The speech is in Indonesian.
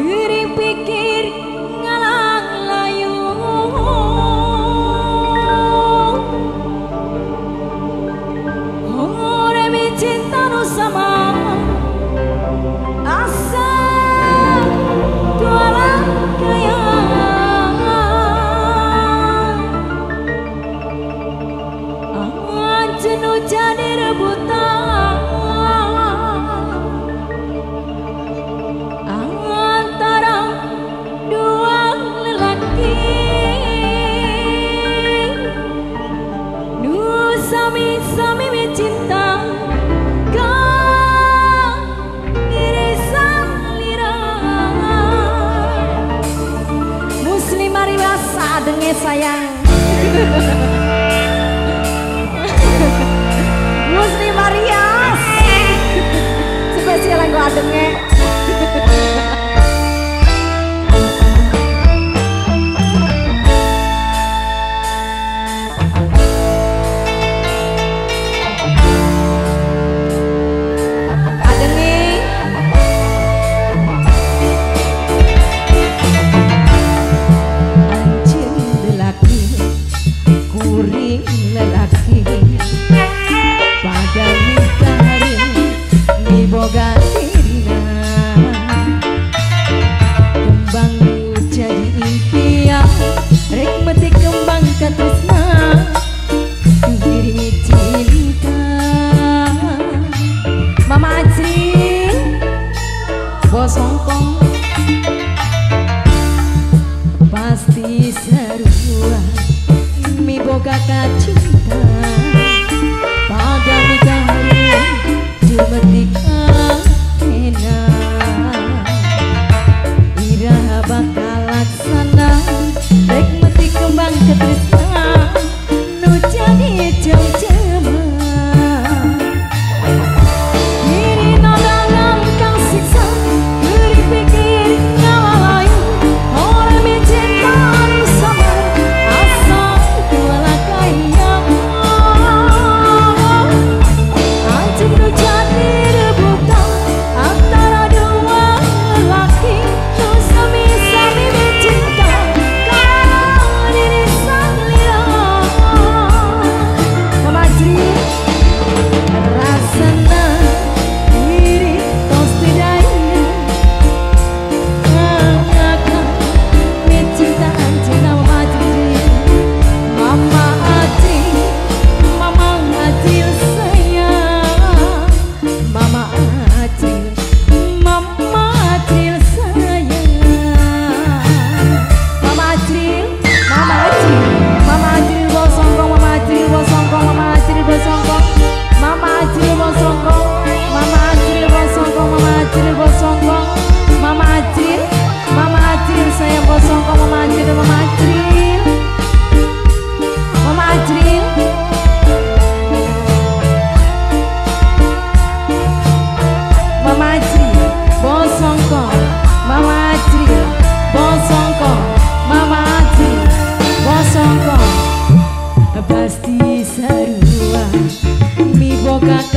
adenge sayang. Musni Marias Spesial lagu adenge sóng con boca